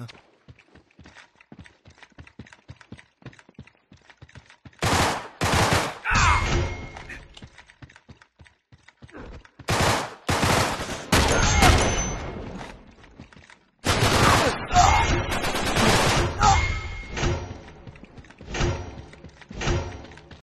Ah!